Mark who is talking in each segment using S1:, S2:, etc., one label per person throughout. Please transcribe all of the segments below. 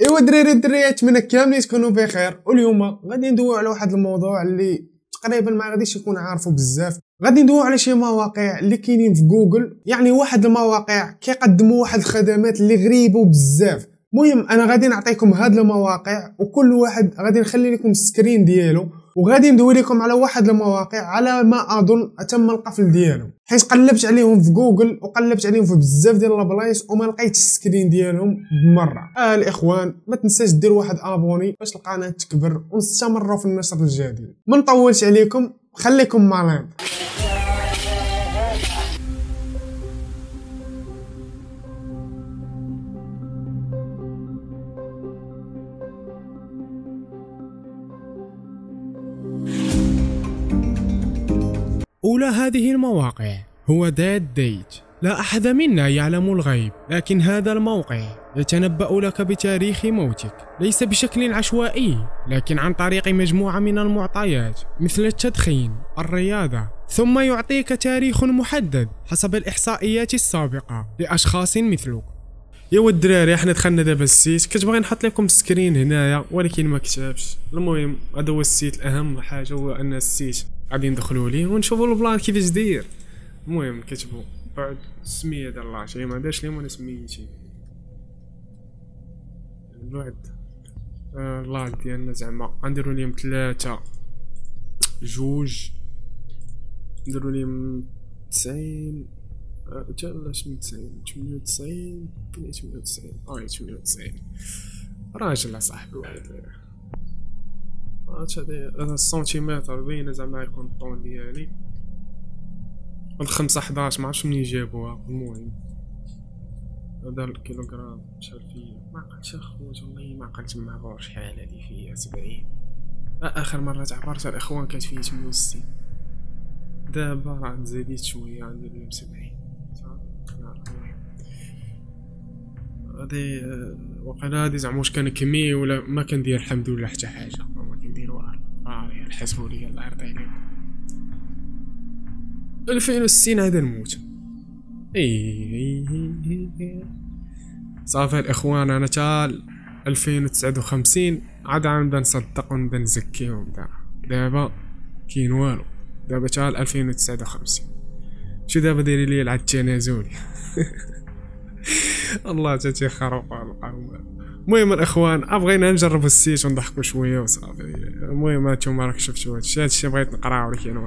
S1: إيوا دراري الدريات اتمنى كاملين تكونوا بخير واليوم غادي ندويو على واحد الموضوع اللي تقريبا ما غاديش يكون عارفه بزاف. غادي ندويو على شي مواقع اللي كاينين في جوجل. يعني واحد المواقع كيقدموا واحد الخدمات اللي غريبة بزاف المهم أنا غادي نعطيكم هاد المواقع وكل واحد غادي نخلي لكم ال screen ديالو. وغادي ندوي لكم على واحد المواقع على ما أظن تم القفل ديالهم حيت قلبت عليهم في جوجل وقلبت عليهم في بزاف ديال البلايص وما لقيتش ال screen ديالهم بمره آه الإخوان ما تنساش دير واحد ابوني باش القناة تكبر ونستمروا في النشر الجديد. ما نطولش عليكم خليكم معنا
S2: أولى هذه المواقع هو death date لا أحد منا يعلم الغيب لكن هذا الموقع يتنبأ لك بتاريخ موتك. ليس بشكل عشوائي لكن عن طريق مجموعة من المعطيات مثل التدخين الرياضة. ثم يعطيك تاريخ محدد حسب الإحصائيات السابقة لأشخاص مثلك.
S1: يا الدراري إحنا دخلنا دابا ال site. كتبغي نحط لكم screen هنايا ولكن ما كتبش. المهم هذا هو ال site. الأهم حاجة هو أن ال site غادي ندخلوا ليه ونشوفوا البلان كيفاش داير. المهم كتبوا بعد السميه ديال شي ما دارش ليهم أنا سميتي. الوعد آه الله ديالنا زعما. غنديروا ليهم ثلاثة جوج. نديروا ليهم تسعين. جا لا شمية تسعين. تمنية وتسعين. كنا تمنية وتسعين. آه تمنية راجل صاحبي واحد هادي هذا السنتيمتر باينة زعما يكون الطون ديالي. هاد خمسة حداش معرفتش منين جابوها المهم. هذا الكيلوغرام شحال فيه. ما عقلتش اخويا والله ما عقلت ما شحال هادي فيها سبعين. آخر مرة تعبرت الاخوان كانت فيه تمنية وستين دابا راه تزيديت شوية عندي اليوم سبعين. هادي وقيلا هادي زعما واش كان كمي ولا ما كندير الحمد لله حتى والو الحسبوا لي الله يرضي عليكم 2060 هذا الموت. إي صافي الإخوان أنا تال 2059 عاد نبدا نصدق ونبدا نزكي ونبدا دابا كاين والو. دابا تال 2059 شو دابا دايرين لي العد التنازلي الله تاتي خروق المهم الإخوان أبغينا نجربوا ال site ونضحكوا شوية وصافي. المهم هانتوما راك شفتوا هادشي. هادشي بغيت نقرا ولكن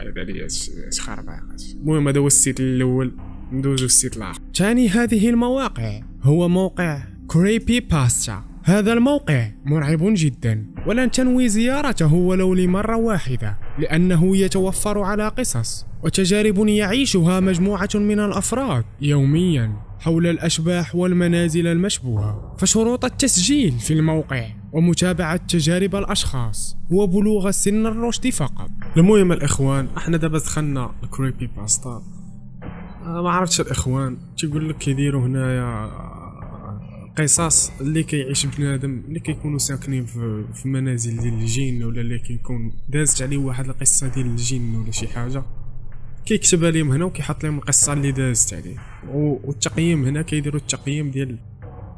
S1: عيب عليا اش خربع المهم هذا هو ال site الأول ندوزو ال site الآخر.
S2: ثاني هذه المواقع. هو موقع creepypasta هذا الموقع مرعب جدا. ولن تنوي زيارته ولو لمرة واحدة لأنه يتوفر على قصص وتجارب يعيشها مجموعة من الأفراد يوميا. حول الأشباح والمنازل المشبوهة فشروط التسجيل في الموقع ومتابعة تجارب الأشخاص هو بلوغ سن الرشد فقط.
S1: المهم الإخوان إحنا دابا دخلنا ال creepypasta ما عرفتش الإخوان تيقول لك كيديروا هنايا قصص اللي كيعيش بنادم اللي كيكونوا ساكنين في منازل ديال الجن ولا اللي كيكون دازت عليه واحد القصة ديال الجن ولا شي حاجة. كيكتبها لهم هنا وكيحط لهم القصة اللي دازت عليه. والتقييم هنا كيديروا التقييم ديال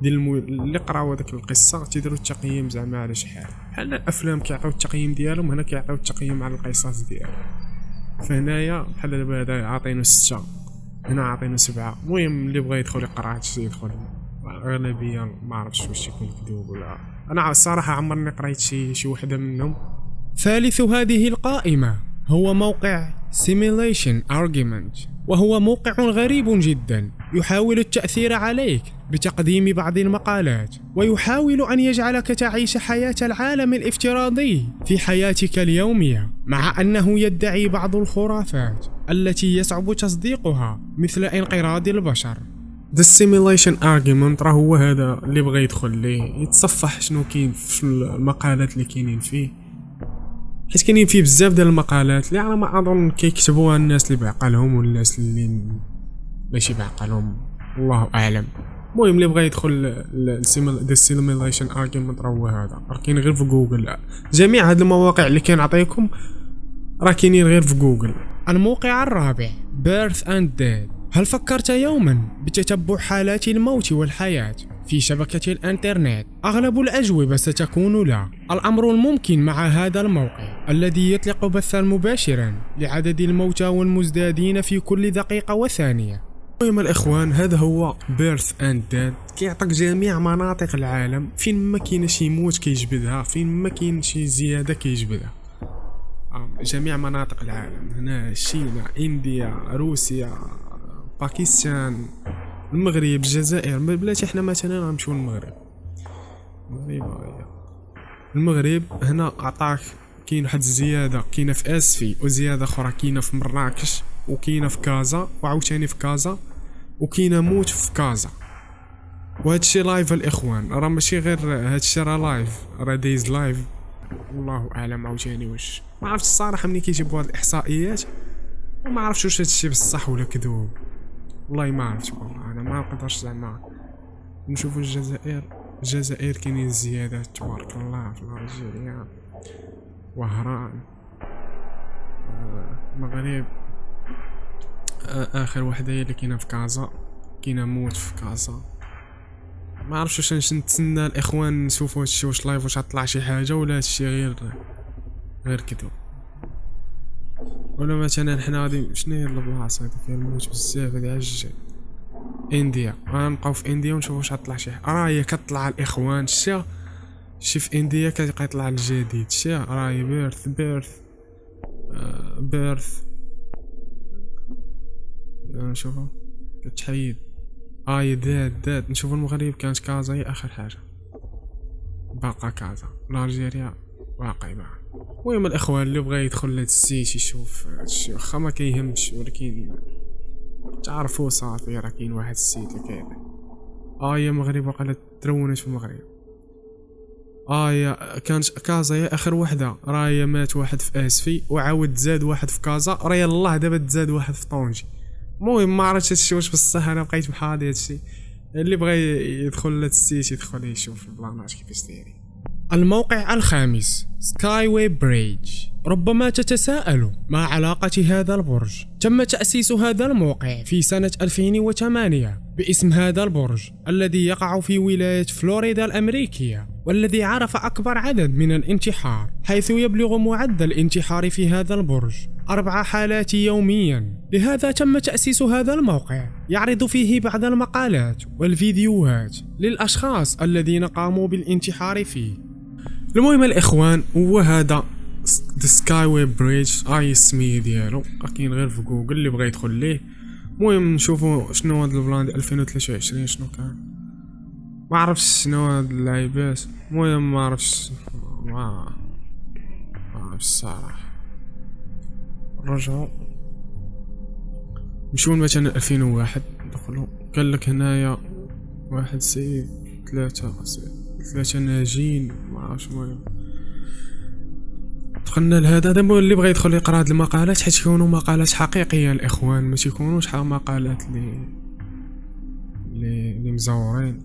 S1: ديال المو... اللي قراو هذاك القصة تيديروا التقييم زعما على شحال بحال الافلام كيعطيو التقييم ديالهم هنا كيعطيو التقييم على القصص ديالهم. فهنايا بحال دابا هذا عاطينو ستة هنا عاطينو سبعة. المهم اللي بغى يدخل يقرا هادشي يدخل. أغلبية ما عرفتش واش يكون كذوب ولا. أنا الصراحه عمرني قريت شي شي وحدة منهم.
S2: ثالث هذه القائمة هو موقع Simulation Argument. وهو موقع غريب جدا. يحاول التأثير عليك بتقديم بعض المقالات. ويحاول أن يجعلك تعيش حياة العالم الافتراضي في حياتك اليومية مع أنه يدعي بعض الخرافات التي يصعب تصديقها مثل انقراض البشر.
S1: simulation argument راه هو هذا اللي بغى يدخل ليه يتصفح شنو كاين في المقالات اللي كاينين فيه. حيت كاينين فيه بزاف ديال المقالات اللي على ما أظن كيكتبوها الناس اللي بعقلهم والناس اللي ماشي بعقلهم الله أعلم. المهم اللي بغى يدخل the simulation argument راه هو هذا. راه كاين غير في جوجل. جميع هاد المواقع اللي كنعطيكم راه كاينين غير في جوجل.
S2: الموقع الرابع birth and death هل فكرت يوما بتتبع حالات الموت والحياة؟ في شبكة الإنترنت. أغلب الأجوبة ستكون لا. الأمر الممكن مع هذا الموقع الذي يطلق بثا مباشرا لعدد الموتى والمزدادين في كل دقيقة وثانية.
S1: المهم الإخوان هذا هو birth and death كيعطيك جميع مناطق العالم. فين ما كاين شي موت كيجبدها فين ما كاين شي زيادة كيجبدها. آه، جميع مناطق العالم. هنا الصين India روسيا باكستان. المغرب الجزائر. بلاتي حنا مثلا غنمشيو للمغرب. المغرب المغرب هنا عطاك كاين واحد الزيادة. كاينة في آسفي وزيادة أخرى. كاينة في مراكش وكاينة في كازا وعاوتاني في كازا وكاينة موت في كازا. وهادشي live الإخوان. راه ماشي غير هادشي راه live راه دايز live والله أعلم عاوتاني واش. ما عرفتش الصراحة ملي كيجيبوا هاد الإحصائيات. ما عرفتش واش هادشي بصح ولا كذوب. والله ما عرفت والله أنا ما نقدرش زعما نشوفوا الجزائر. الجزائر كاينين زيادات تبارك الله في الجزائر وهران. آه، المغرب. آخر وحدة هي اللي كاينة في كازا. كاينة موت في كازا. ما عرفتش واش نتسنى الإخوان نشوفوا هادشي واش لايف واش غطلع شي حاجة ولا هادشي غير غير كذب. ولا مثلا حنا غادي شنو هي البلاصة هادي فيها الموت بزاف هادي عجل إنديا. غنبقاو في إنديا ونشوفوا واش غطلع شي راه هي كطلع الإخوان شتي شي في India كيبقى يطلع الجديد. شتي راهي birth birth آه birth نشوفو. كتحيد. اي death death نشوفو المغرب كانت كازا هي آخر حاجة. باقا كازا. Algeria باقي معاه المهم الأخوان اللي بغى يدخل لهاد ال site يشوف هادشي واخا ما كيهمش ولكن تعرفوا صافي راه كاين واحد ال site اللي كاين. آه يا مغرب وقال ترونت في المغرب. آه يا كانت كازا هي آخر وحدة. راه مات واحد في آسفي وعاود زاد واحد في كازا. راه يلاه دابا تزاد واحد في طونجي المهم ما عرفتش هادشي واش بصح أنا بقيت بحالي هادشي. اللي بغى يدخل لهاد السيت يدخل يشوف البلانات كيفاش دايرين.
S2: الموقع الخامس سكاي واي بريدج ربما تتساءل ما علاقة هذا البرج؟ تم تأسيس هذا الموقع في سنة 2008 باسم هذا البرج الذي يقع في ولاية فلوريدا الأمريكية والذي عرف أكبر عدد من الانتحار حيث يبلغ معدل الانتحار في هذا البرج أربع حالات يوميا. لهذا تم تأسيس هذا الموقع. يعرض فيه بعض المقالات والفيديوهات للأشخاص الذين قاموا بالانتحار فيه.
S1: المهم الإخوان هو هذا ذا Skyway Bridge اي سمي ديالو كاين غير في جوجل اللي بغى يدخل ليه. المهم نشوفوا شنو هاد ال plan ديال 2023 شنو كان. ما عرفتش شنو هاد اللعيبات المهم ما عرفتش ما عرفتش الصراحه رجعوا. نمشيو مثلا 2001 دخلوا. قال لك هنايا واحد سيد ثلاثة ثلاثة ناجين ما عرفتش المهم. دخلنا لهذا دابا اللي بغى يدخل يقرأ هاد المقالات حيت يكونوا مقالات حقيقية الإخوان ما تيكونوش مقالات اللي اللي مزورين.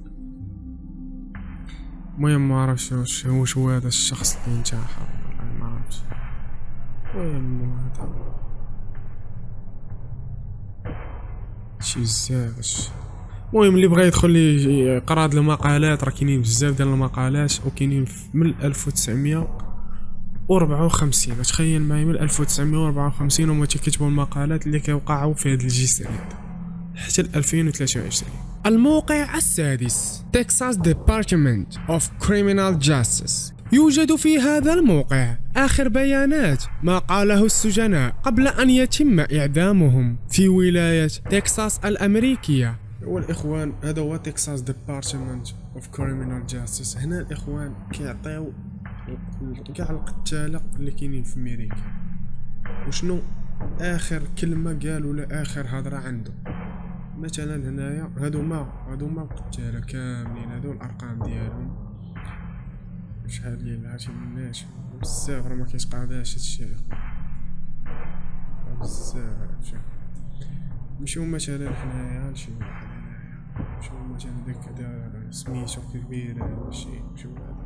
S1: المهم ما واش هو هذا الشخص اللي انتحر ما عرفتش. المهم هذا. شي بزاف المهم اللي بغى يدخل يقرا هاد المقالات راه كاينين بزاف ديال المقالات وكاينين من 1900 54 تخيل معايا من 1954 هما تيكتبوا المقالات اللي كيوقعوا في هذا الجسد حتى 2023
S2: الموقع السادس Texas Department of Criminal Justice يوجد في هذا الموقع آخر بيانات ما قاله السجناء قبل أن يتم إعدامهم في ولاية تكساس الأمريكية.
S1: هو الإخوان هذا هو Texas Department of Criminal Justice هنا الإخوان كيعطيو كاع القتالة اللي كاينين في أمريكا. وشنو آخر كلمة قال ولا آخر هضرة عنده؟ مثلا هنايا هادو ما هادو ما القتالة كاملين هادو الأرقام ديالهم. شحال لي عرفتي مناش بزاف راه ما كيتقاداش هادشي بزاف. نمشيو مثلا حنايا لشي واحد نمشيو مثلا داك سميتو كبير شي نمشيو هذا؟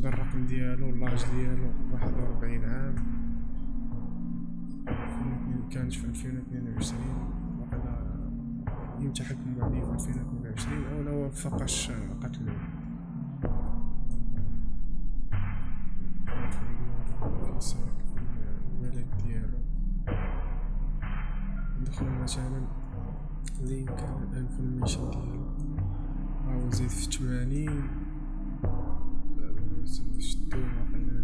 S1: هذا الرقم ديالو اللاج ديالو واحد وربعين عام. كانت في ألفين واثنين وعشرين. وقيلا يمتى حكموا عليه في 2022 أو لو وفقش قتله. البلد ندخلو مثلا لينك الانفورميشن ديالو هاو زيد في تمانين شدو واقيلا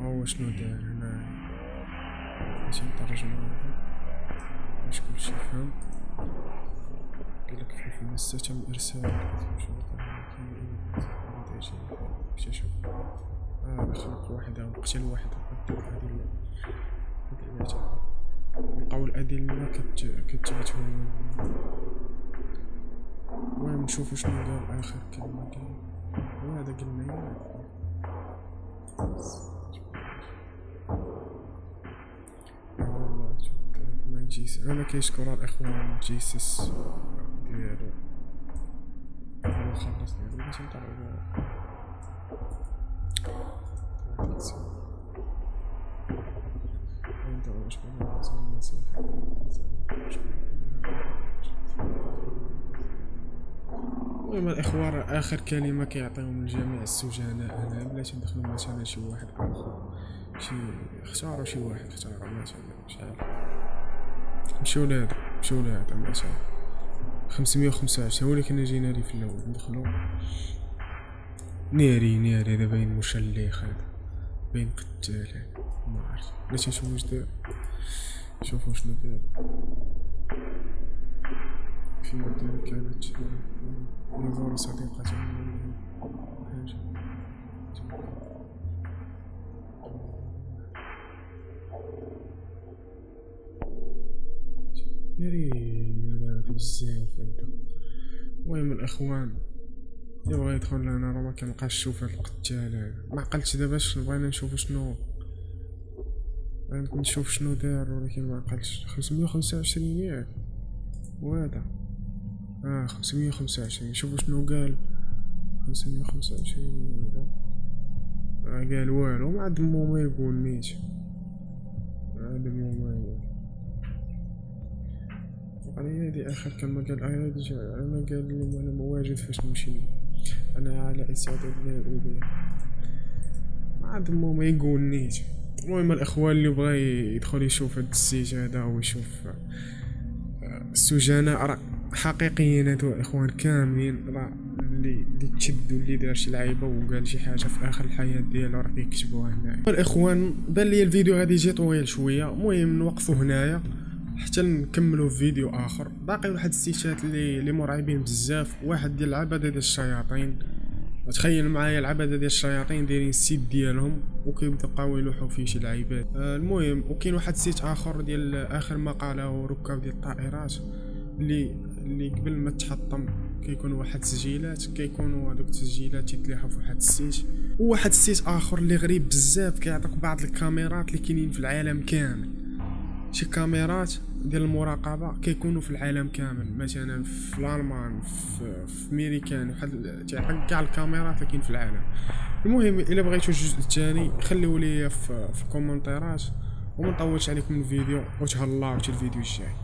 S1: هو شنو دار هنا؟ باش نترجم باش كلشي يفهم قالك في الفلوس تم إرسال اكتشف خلق واحد أو قتل واحد قدر هذه الأدلة لقاو الأدلة كتبتهم المهم نشوفو شنو دار آخر كلمة قال وهذا قلنا جيس أنا كيشكر الاخوان جيسس ديالو هو خلص ديالو باش نطلعو المهم الاخوار آخر كلمة كيعطيهم الجميع السجناء هنا بلاتي ندخلو مثلا شي واحد اخر شي اختاروا شي واحد اختاروا مثلا مش عارف. نمشيو لهذا نمشيو لهذا مثلا خمسمية وخمسة وعشرين هو اللي كنا في الأول ندخلو ناري ناري هذا باين مشلخ هذا باين قتال هذا ما عرفت. بلاتي نشوفو واش دار. شوفو شنو دار. في دار كانت نزور صديقة حاجة ناري. هذا بزاف هذا المهم الإخوان يبغى يدخل لنا راه ما كنبقاش نشوف هاد القتال هذا. ما عقلتش دابا بغينا نشوفو شنو. نشوف شنو دار ولكن ما عقلتش. خمسمية وخمسة وعشرين ياك. وهذا. آه خمسمية وخمسة وعشرين. شوفو شنو قال. خمسمية وخمسة وعشرين آه قال والو. مع دمو ما يقول نيت. مع يقول يعني هذه آخر كلمة قال أنا قال لهم أنا مواجد فاش نمشي أنا على استعداد دمو ما يقول نيت المهم الإخوان اللي بغى يدخل يشوف هاد السيج هذا ويشوف السجناء راه حقيقيين هادو الاخوان كاملين. راه اللي اللي تشد واللي دار شي لعيبة وقال شي حاجة في آخر الحياة ديالو راه كيكتبوها هنايا. الإخوان بان لي الفيديو غادي يجي طويل شوية المهم نوقفو هنايا. حتى نكملوا في فيديو آخر. باقي واحد ال site ات اللي اللي مرعبين بزاف. واحد ديال العبده ديال الشياطين. تخيل معايا العبده ديال الشياطين دايرين ال site ديالهم وكيبقاو يلوحوا فيه شي لعيبات. آه المهم وكاين واحد ال site آخر ديال آخر مقالة ركاب ديال الطائرات اللي اللي قبل ما تحطم كيكونوا واحد التسجيلات كيكونوا هذوك التسجيلات تيتلاحوا في واحد ال site. وواحد ال site آخر اللي غريب بزاف كيعطيك بعض الكاميرات اللي كاينين في العالم كامل. شي كاميرات ديال المراقبة كيكونوا في العالم كامل. مثلا في الألمان في, في ميريكان واحد كاع الكاميرات اللي كاين في العالم. المهم إلا بغيتو الجزء الثاني خليو لي في, في ال commentaire ات وما نطولش عليكم الفيديو. وتهلاو حتى الفيديو الجاي.